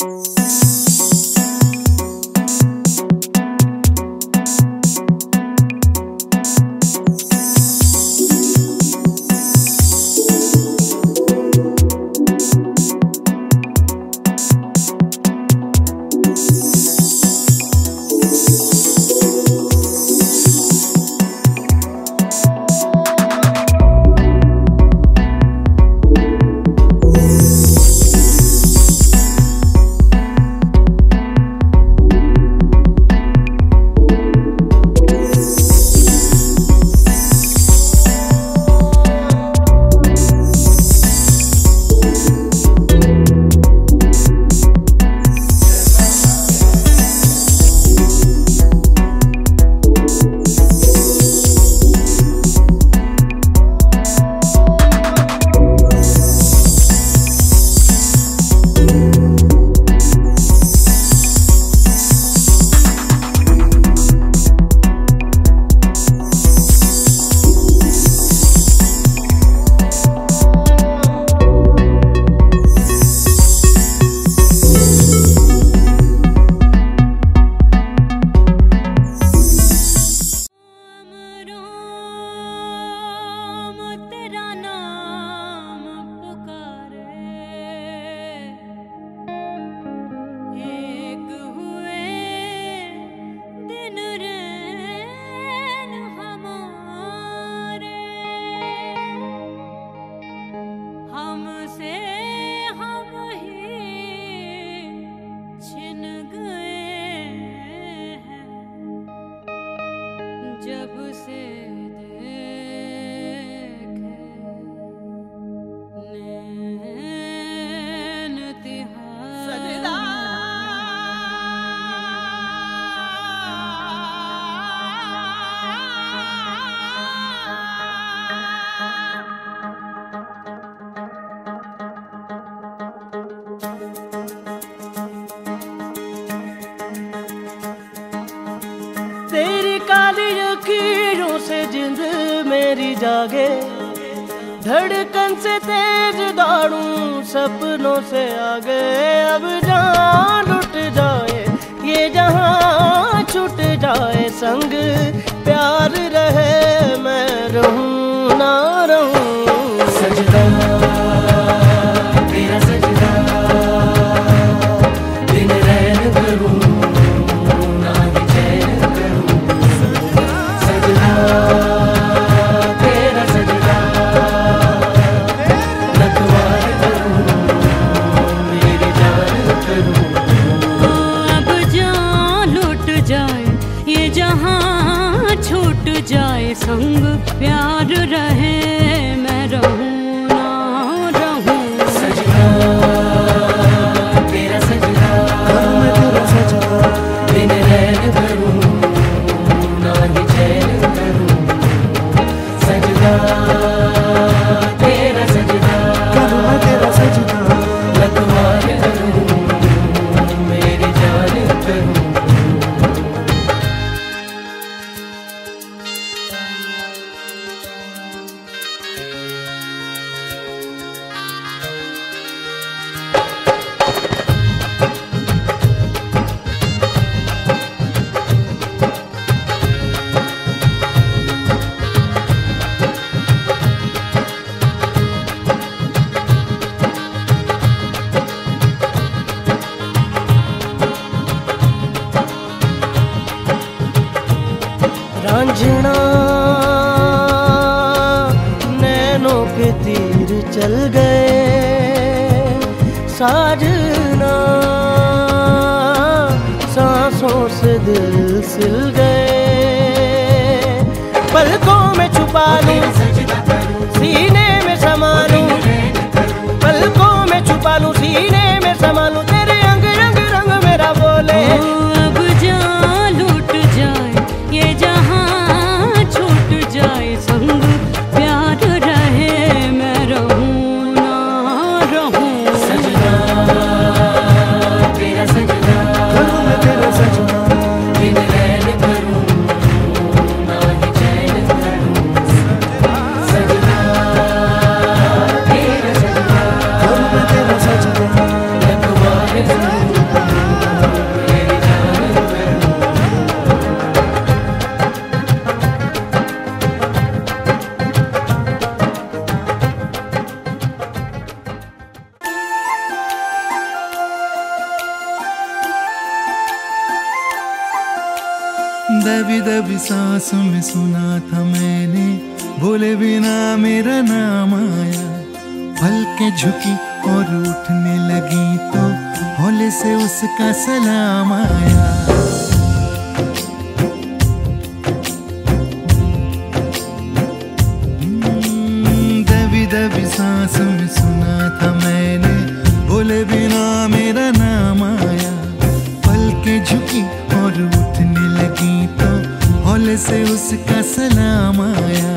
Música मेरी जागे। धड़कन से तेज दाड़ू सपनों से आगे। अब जहाँ लुट जाए, ये जहाँ छूट जाए, संग प्यार रहे मैं रहूँ ना रहूँ। दिल सिल गए। पलकों में छुपा लूँ, सीने में समा लूँ, पलकों में छुपा लूँ, सीने में समा लूँ सांसों में सुना था मैंने। बोले बिना मेरा नाम आया। पल के झुकी और उठने लगी तो होले से उसका सलाम आया। से उसका सलाम आया।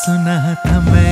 सुना था मैं।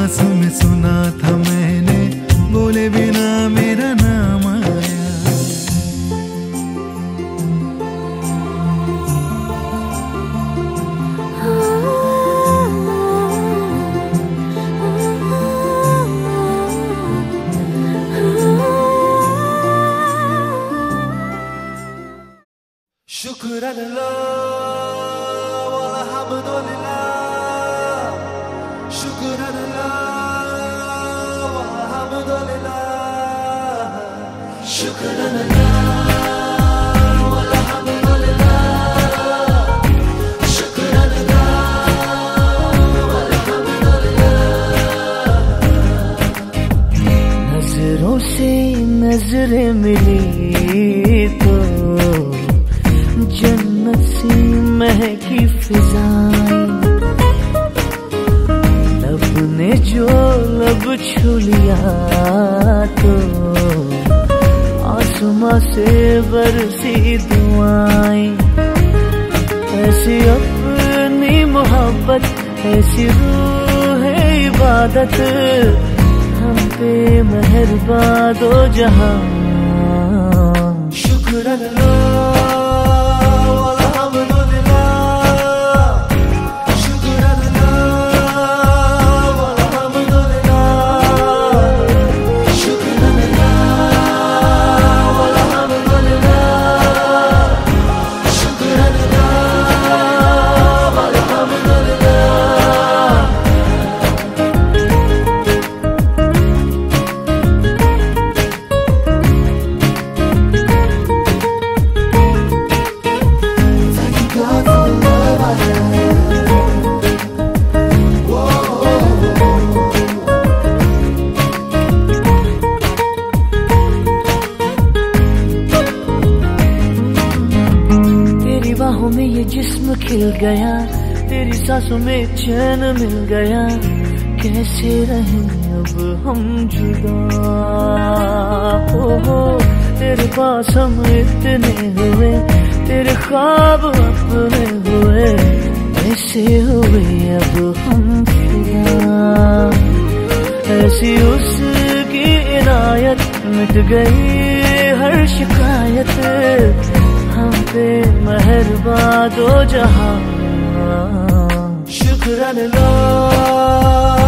सांस में सुना था मैंने। बोले भी नज़रें मिली तो जन्नत सी महकी फिजा। जहां ये जिस्म खिल गया, तेरी सांसों में चैन मिल गया। कैसे रहें अब हम जुदा? हो तेरे पास हम इतने हुए, तेरे ख्वाब अपने हुए। ऐसे हुए अब हम ऐसी उसकी इनायत मिट गई हर शिकायत। पे मेहरबा दो जहाँ। शुक्र ਜੇ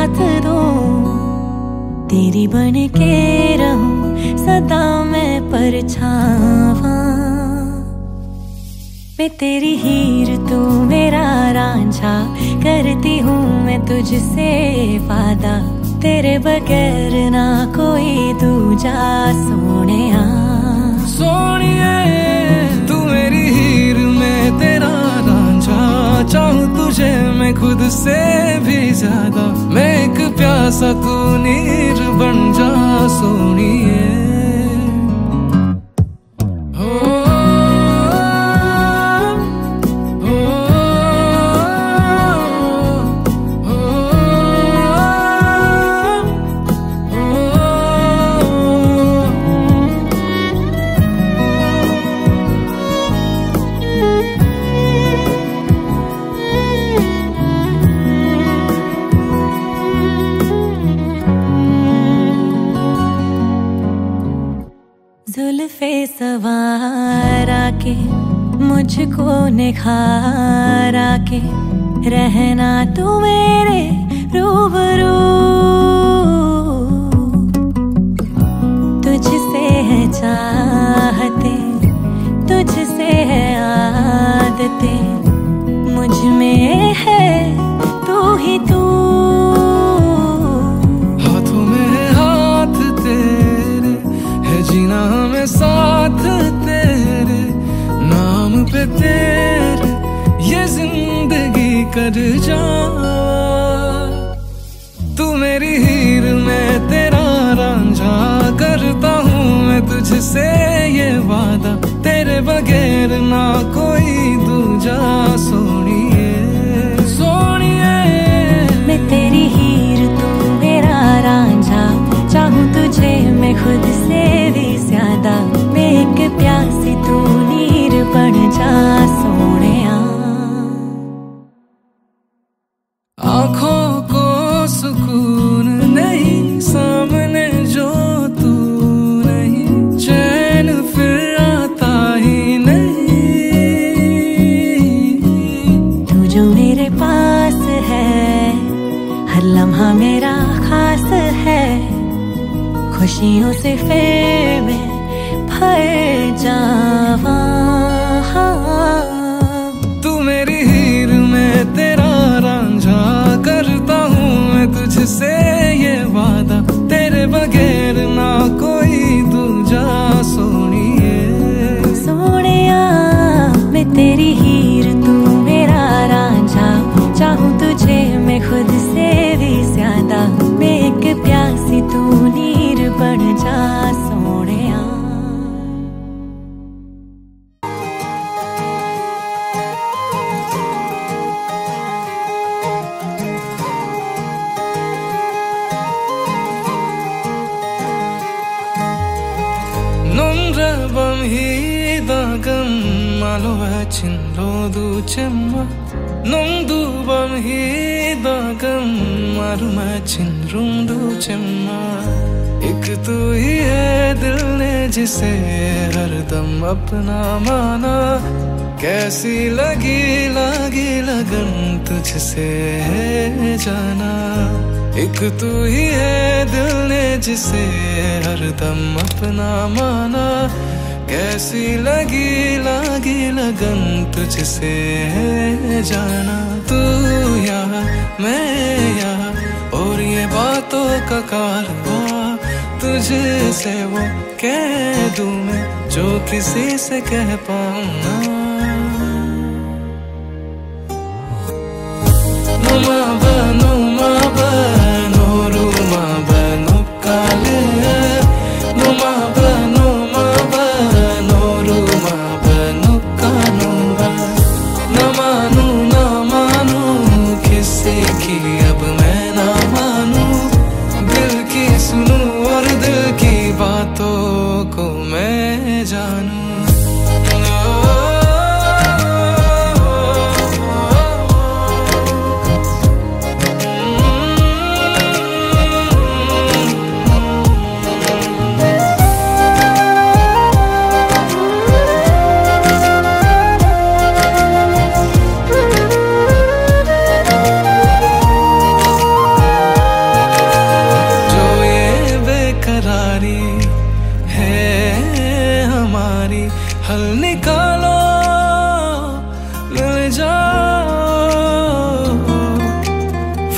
साथ दूँ। तेरी बन के रहूँ, सदा मैं परछावा। मैं तेरी हीर, तू मेरा रांझा। करती हूँ मैं तुझसे वादा। तेरे बगैर ना कोई दूजा सोने सोनिए चाहूँ तुझे मैं खुद से भी ज़्यादा। मैं एक प्यासा तू नीर बन जा सोनिए के रहना तू मेरे रूबरू। तुझसे है चाहते तुझसे है आदते मुझमें ज़िंदगी कर हरदम अपना माना। कैसी लगी लगी लगन तुझसे है जाना। एक तू ही है दिल ने जिसे हरदम अपना माना। कैसी लगी लगी लगन तुझसे है जाना। तू यहाँ, मैं यहाँ, और ये बातों का कारवा तुझसे वो कह दू मैं जो किसी से कह पाऊ ना। हल निकालो मिल जाओ।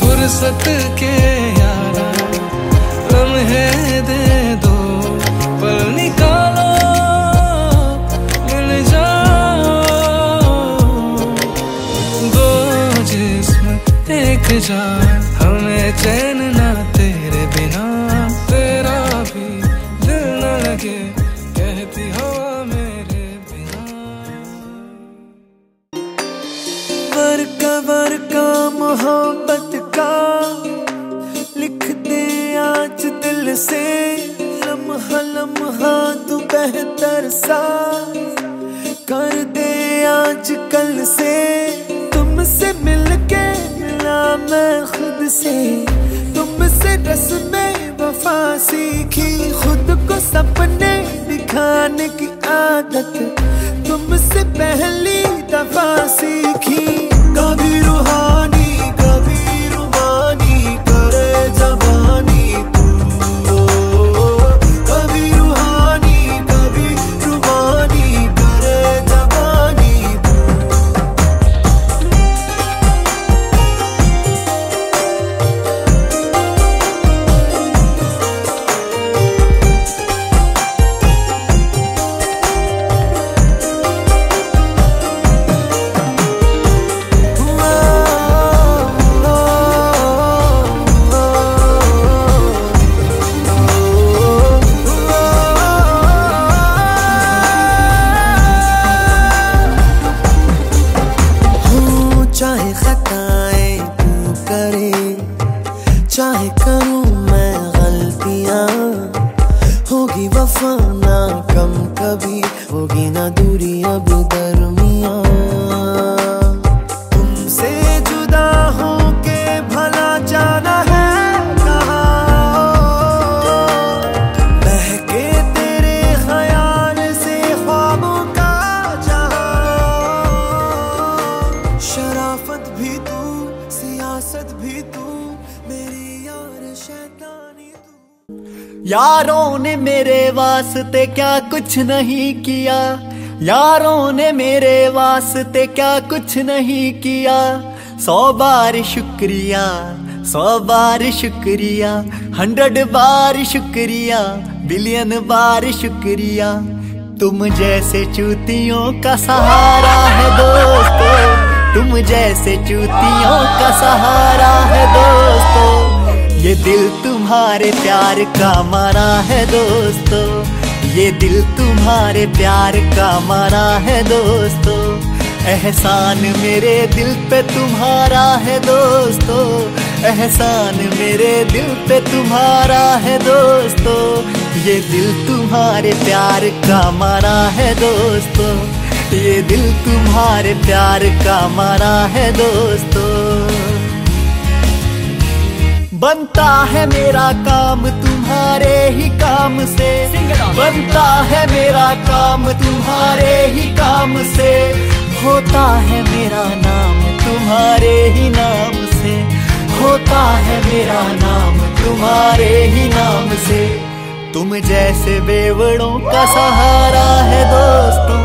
फुर्सत के बेहतर सा कर दे आज कल से। तुमसे मिलके मिला मैं खुद से। तुमसे रस्में वफा सीखी। खुद को सपने दिखाने की आदत। तुमसे पहली दफ़ा सीखी। वास्ते क्या कुछ नहीं किया? यारों ने मेरे वास्ते क्या कुछ नहीं किया? सौ बार शुक्रिया, सौ बार शुक्रिया, हंड्रेड बार शुक्रिया, बिलियन बार शुक्रिया। तुम जैसे चूतियों का सहारा है दोस्तों, तुम जैसे चूतियों का सहारा है दोस्तों। ये दिल तुम्हारे प्यार का मारा है दोस्तों। ये दिल तुम्हारे प्यार का मारा है दोस्तों। एहसान मेरे दिल पे तुम्हारा है दोस्तों। एहसान मेरे दिल पे तुम्हारा है दोस्तों। ये दिल तुम्हारे प्यार का मारा है दोस्तों। ये दिल तुम्हारे प्यार का मारा है दोस्तों। बनता है मेरा काम तुम्हारे ही काम से बनता है मेरा काम तुम्हारे ही काम से होता है मेरा नाम तुम्हारे ही नाम से होता है मेरा नाम तुम्हारे ही नाम से। तुम जैसे बेवड़ों का सहारा है दोस्तों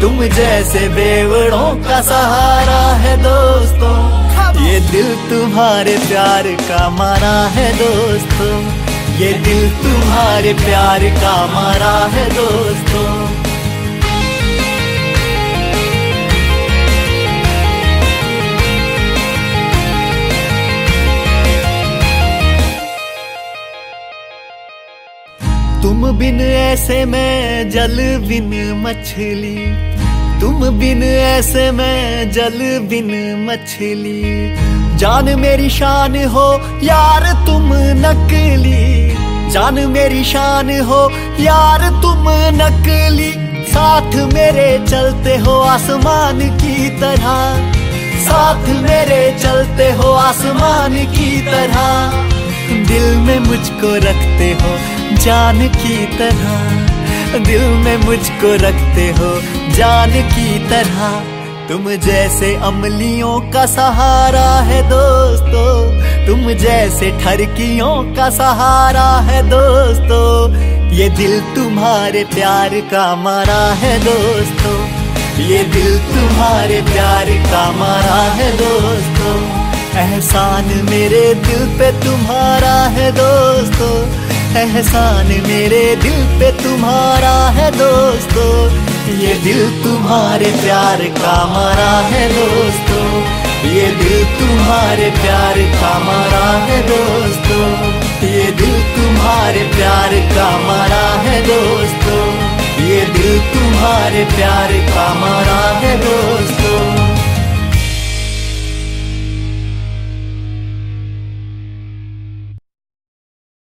तुम जैसे बेवड़ों का सहारा है दोस्तों। ये दिल तुम्हारे प्यार का माना है दोस्तों। ये दिल तुम्हारे प्यार का मारा है दोस्तों। तुम बिन ऐसे मैं जल बिन मछली। तुम बिन ऐसे मैं जल बिन मछली। जान मेरी शान हो यार तुम नकली। जान मेरी शान हो यार तुम नकली। साथ मेरे चलते हो आसमान की तरह। साथ मेरे चलते हो आसमान की तरह। दिल में मुझको रखते हो जान की तरह। दिल में मुझको रखते हो जान की तरह। तुम जैसे अमलियों का सहारा है दोस्तों। तुम जैसे ठरकियों का सहारा है दोस्तों। ये दिल तुम्हारे प्यार का मारा है दोस्तों। ये दिल तुम्हारे प्यार का मारा है दोस्तों। एहसान मेरे दिल पे तुम्हारा है दोस्तों। एहसान मेरे दिल पे तुम्हारा है दोस्तों। ये दिल तुम्हारे प्यार का मारा है दोस्तों। ये दिल तुम्हारे प्यार का मारा है दोस्तों। ये दिल तुम्हारे प्यार का मारा है दोस्तों। ये दिल तुम्हारे प्यार का मारा है दोस्तों।